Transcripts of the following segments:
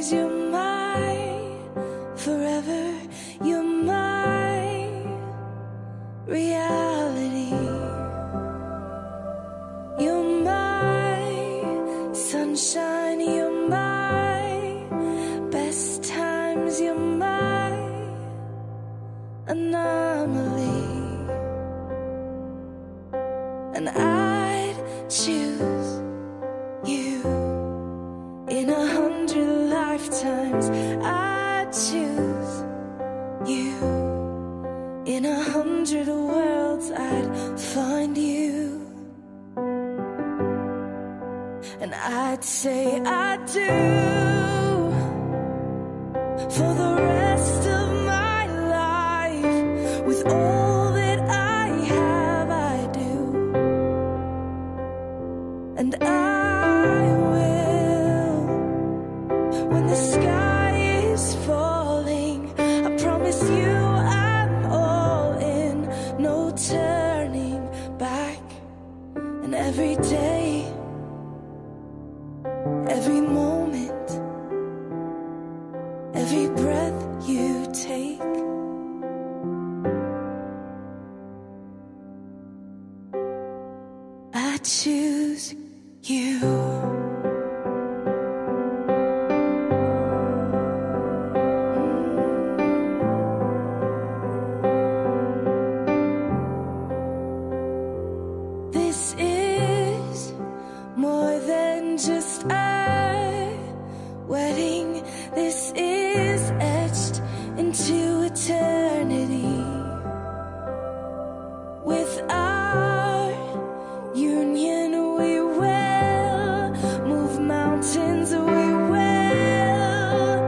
always. You're my forever. You're my reality. You're my sunshine. You're my best times. You're my anomaly. And I. lifetimes. I'd choose you in a hundred worlds. I'd find you. And I'd say I do for the rest of my life with all that I have I do and I turning back and every day every moment every breath you take. I choose you. Wedding. This is etched into eternity. With our union, we will move mountains. We will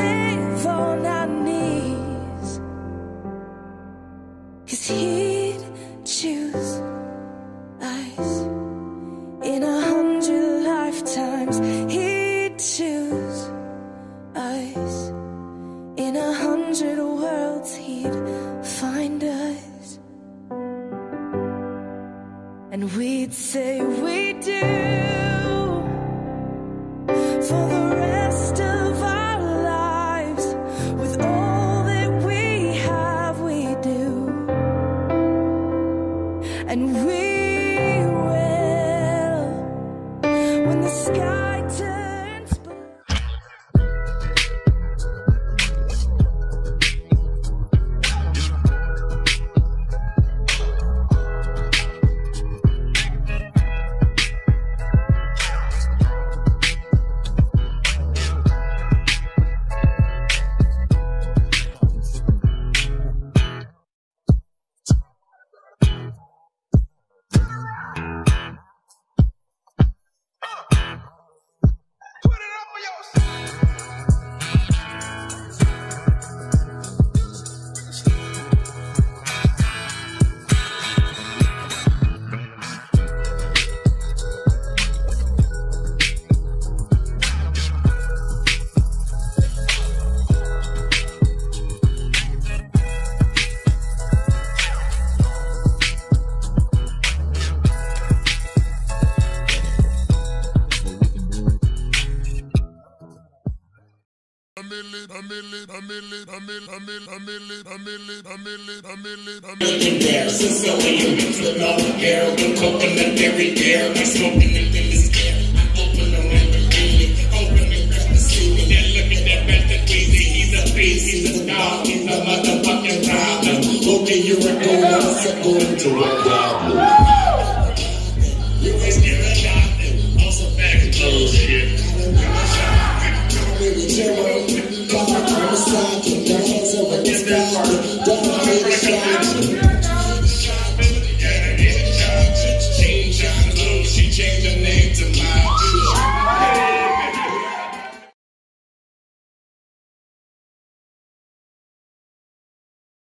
live on our knees. Cause he'd and we'd say we do for the rest of our lives. With all that we have, we do. And we will when the sky Millionaire, since I am in the long hair, I'm the very air, I'm smoking the thing is scary. I'm open on Lamborghini, open the ceiling, and look at that man crazy, he's a beast, he's a star, he's a motherfucking problem. Okay, you're I'm going to a problem. You ain't scared of nothing, also back bullshit. I'm a